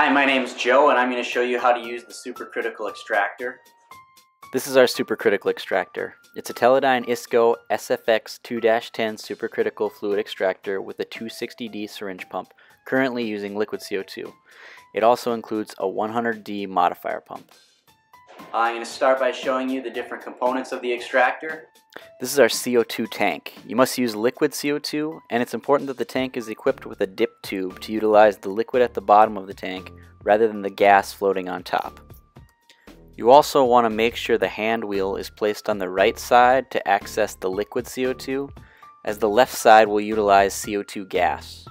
Hi, my name is Joe and I'm going to show you how to use the supercritical extractor. This is our supercritical extractor. It's a Teledyne ISCO SFX 2-10 supercritical fluid extractor with a 260D syringe pump, currently using liquid CO2. It also includes a 100D modifier pump. Uh, I'm going to start by showing you the different components of the extractor. This is our CO2 tank. You must use liquid CO2, and it's important that the tank is equipped with a dip tube to utilize the liquid at the bottom of the tank rather than the gas floating on top. You also want to make sure the hand wheel is placed on the right side to access the liquid CO2, as the left side will utilize CO2 gas.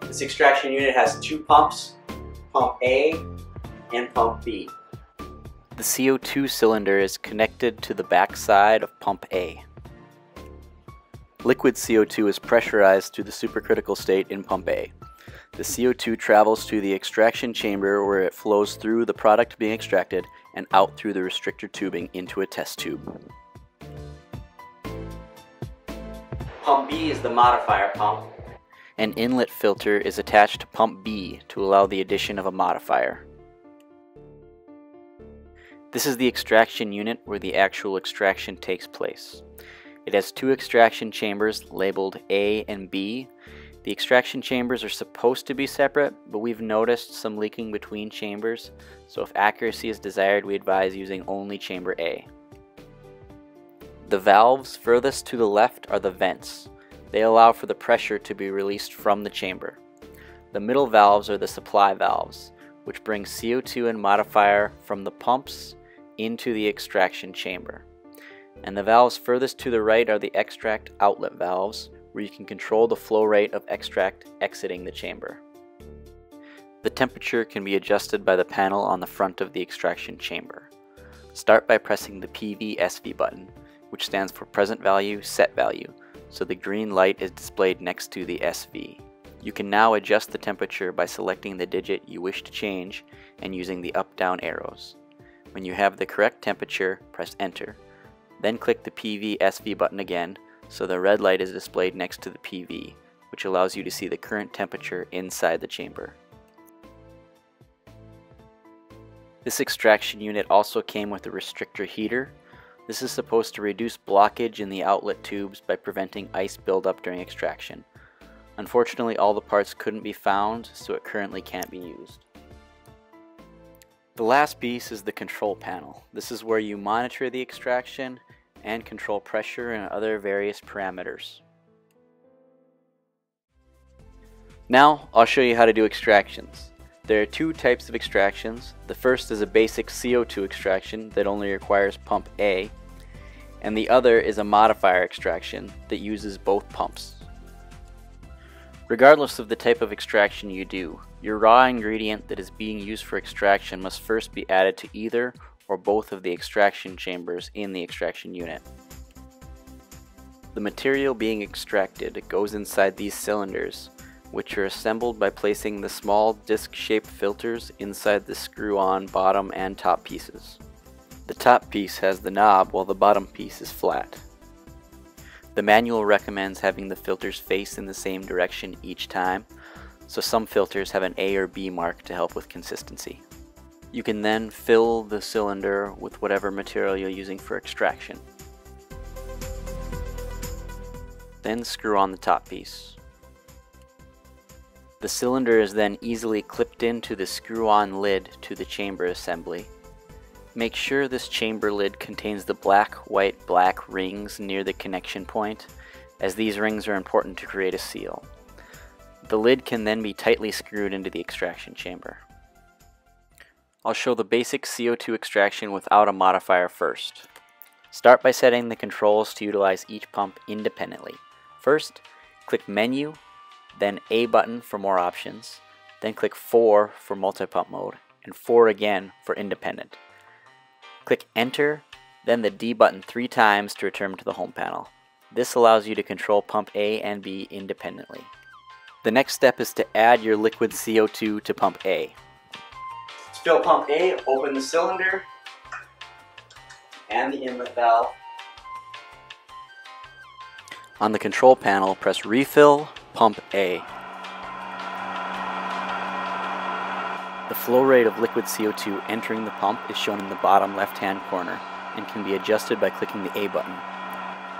This extraction unit has two pumps, pump A and pump B. The CO2 cylinder is connected to the backside of pump A. Liquid CO2 is pressurized to the supercritical state in pump A. The CO2 travels to the extraction chamber where it flows through the product being extracted and out through the restrictor tubing into a test tube. Pump B is the modifier pump. An inlet filter is attached to pump B to allow the addition of a modifier. This is the extraction unit where the actual extraction takes place. It has two extraction chambers labeled A and B. The extraction chambers are supposed to be separate, but we've noticed some leaking between chambers, so if accuracy is desired, we advise using only chamber A. The valves furthest to the left are the vents. They allow for the pressure to be released from the chamber. The middle valves are the supply valves, which bring CO2 and modifier from the pumps into the extraction chamber. And the valves furthest to the right are the extract outlet valves, where you can control the flow rate of extract exiting the chamber. The temperature can be adjusted by the panel on the front of the extraction chamber. Start by pressing the PV-SV button, which stands for present value set value, so the green light is displayed next to the SV. You can now adjust the temperature by selecting the digit you wish to change and using the up-down arrows. When you have the correct temperature, press enter. Then click the PV SV button again so the red light is displayed next to the PV, which allows you to see the current temperature inside the chamber. This extraction unit also came with a restrictor heater. This is supposed to reduce blockage in the outlet tubes by preventing ice buildup during extraction. Unfortunately all the parts couldn't be found, so it currently can't be used. The last piece is the control panel. This is where you monitor the extraction and control pressure and other various parameters. Now I'll show you how to do extractions. There are two types of extractions. The first is a basic CO2 extraction that only requires pump A, and the other is a modifier extraction that uses both pumps. Regardless of the type of extraction you do, your raw ingredient that is being used for extraction must first be added to either or both of the extraction chambers in the extraction unit. The material being extracted goes inside these cylinders, which are assembled by placing the small disc-shaped filters inside the screw-on bottom and top pieces. The top piece has the knob while the bottom piece is flat. The manual recommends having the filters face in the same direction each time, so some filters have an A or B mark to help with consistency. You can then fill the cylinder with whatever material you're using for extraction. Then screw on the top piece. The cylinder is then easily clipped into the screw-on lid to the chamber assembly Make sure this chamber lid contains the black, white, black rings near the connection point, as these rings are important to create a seal. The lid can then be tightly screwed into the extraction chamber. I'll show the basic CO2 extraction without a modifier first. Start by setting the controls to utilize each pump independently. First, click Menu, then A button for more options, then click 4 for multi-pump mode, and 4 again for independent. Click Enter, then the D button three times to return to the home panel. This allows you to control pump A and B independently. The next step is to add your liquid CO2 to pump A. To fill pump A, open the cylinder and the inlet valve. On the control panel, press Refill, Pump A. flow rate of liquid CO2 entering the pump is shown in the bottom left hand corner and can be adjusted by clicking the A button.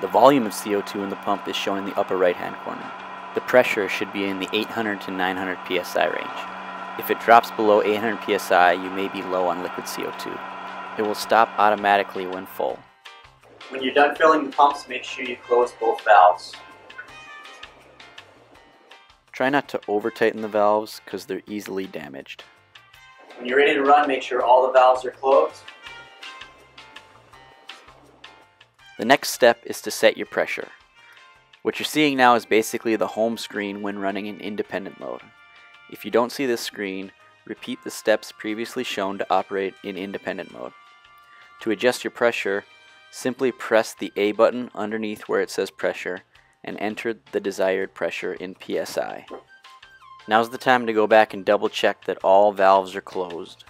The volume of CO2 in the pump is shown in the upper right hand corner. The pressure should be in the 800 to 900 psi range. If it drops below 800 psi, you may be low on liquid CO2. It will stop automatically when full. When you're done filling the pumps, make sure you close both valves. Try not to over tighten the valves because they're easily damaged. When you're ready to run, make sure all the valves are closed. The next step is to set your pressure. What you're seeing now is basically the home screen when running in independent mode. If you don't see this screen, repeat the steps previously shown to operate in independent mode. To adjust your pressure, simply press the A button underneath where it says pressure and enter the desired pressure in PSI. Now's the time to go back and double check that all valves are closed.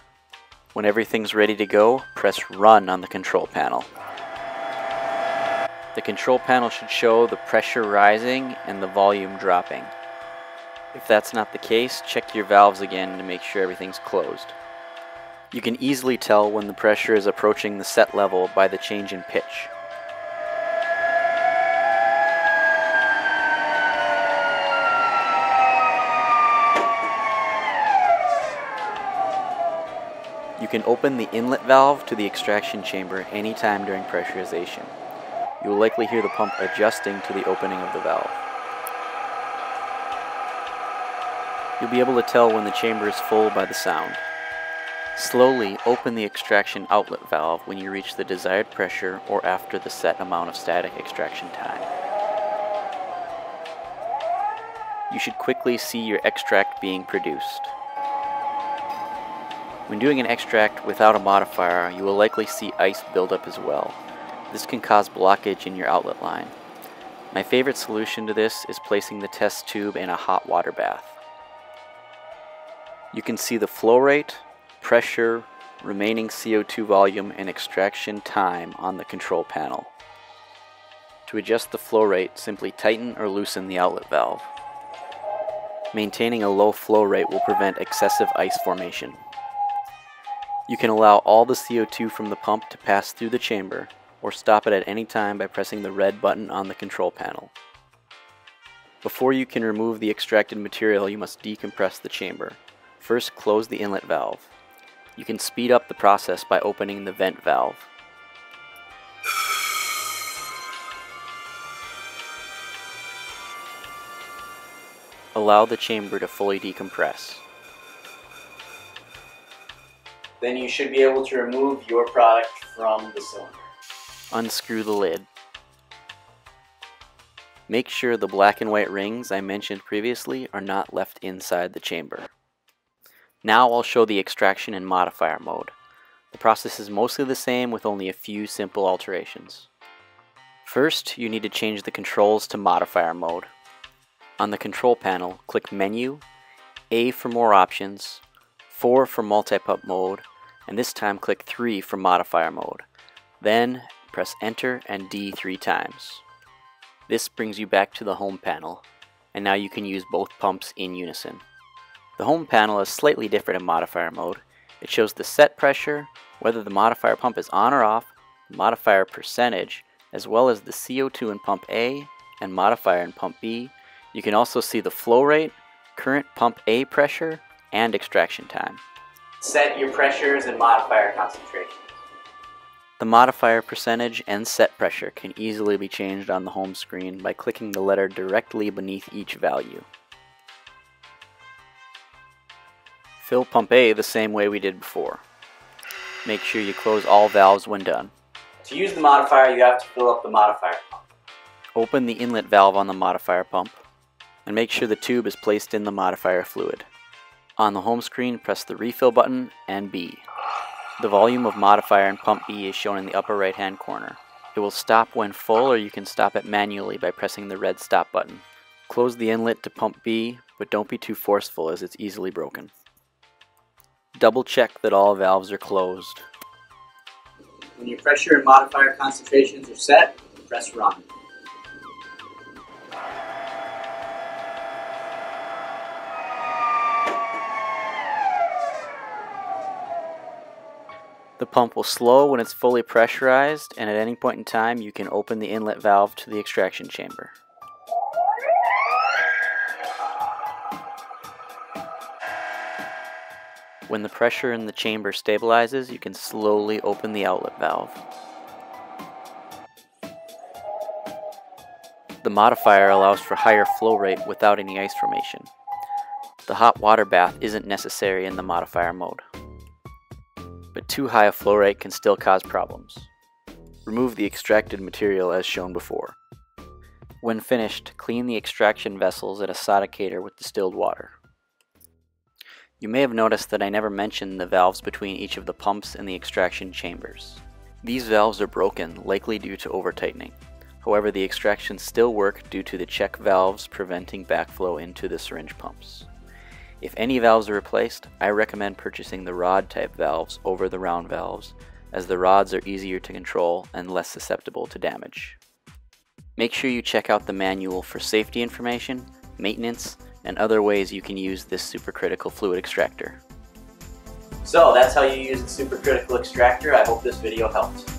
When everything's ready to go, press run on the control panel. The control panel should show the pressure rising and the volume dropping. If that's not the case, check your valves again to make sure everything's closed. You can easily tell when the pressure is approaching the set level by the change in pitch. You can open the inlet valve to the extraction chamber anytime during pressurization. You will likely hear the pump adjusting to the opening of the valve. You'll be able to tell when the chamber is full by the sound. Slowly open the extraction outlet valve when you reach the desired pressure or after the set amount of static extraction time. You should quickly see your extract being produced. When doing an extract without a modifier, you will likely see ice buildup as well. This can cause blockage in your outlet line. My favorite solution to this is placing the test tube in a hot water bath. You can see the flow rate, pressure, remaining CO2 volume, and extraction time on the control panel. To adjust the flow rate, simply tighten or loosen the outlet valve. Maintaining a low flow rate will prevent excessive ice formation. You can allow all the CO2 from the pump to pass through the chamber, or stop it at any time by pressing the red button on the control panel. Before you can remove the extracted material, you must decompress the chamber. First, close the inlet valve. You can speed up the process by opening the vent valve. Allow the chamber to fully decompress. Then you should be able to remove your product from the cylinder. Unscrew the lid. Make sure the black and white rings I mentioned previously are not left inside the chamber. Now I'll show the extraction in modifier mode. The process is mostly the same with only a few simple alterations. First, you need to change the controls to modifier mode. On the control panel, click Menu, A for more options, 4 for multi-pump mode, and this time click 3 for modifier mode. Then press enter and D three times. This brings you back to the home panel, and now you can use both pumps in unison. The home panel is slightly different in modifier mode. It shows the set pressure, whether the modifier pump is on or off, modifier percentage, as well as the CO2 in pump A and modifier in pump B. You can also see the flow rate, current pump A pressure, and extraction time. Set your pressures and modifier concentrations. The modifier percentage and set pressure can easily be changed on the home screen by clicking the letter directly beneath each value. Fill pump A the same way we did before. Make sure you close all valves when done. To use the modifier, you have to fill up the modifier pump. Open the inlet valve on the modifier pump and make sure the tube is placed in the modifier fluid. On the home screen, press the refill button and B. The volume of modifier in pump B is shown in the upper right hand corner. It will stop when full or you can stop it manually by pressing the red stop button. Close the inlet to pump B, but don't be too forceful as it's easily broken. Double check that all valves are closed. When your pressure and modifier concentrations are set, press run. Pump will slow when it's fully pressurized and at any point in time you can open the inlet valve to the extraction chamber. When the pressure in the chamber stabilizes, you can slowly open the outlet valve. The modifier allows for higher flow rate without any ice formation. The hot water bath isn't necessary in the modifier mode. Too high a flow rate can still cause problems. Remove the extracted material as shown before. When finished, clean the extraction vessels at a sonicator with distilled water. You may have noticed that I never mentioned the valves between each of the pumps and the extraction chambers. These valves are broken, likely due to over-tightening. However, the extractions still work due to the check valves preventing backflow into the syringe pumps. If any valves are replaced, I recommend purchasing the rod type valves over the round valves, as the rods are easier to control and less susceptible to damage. Make sure you check out the manual for safety information, maintenance, and other ways you can use this supercritical fluid extractor. So that's how you use the supercritical extractor. I hope this video helped.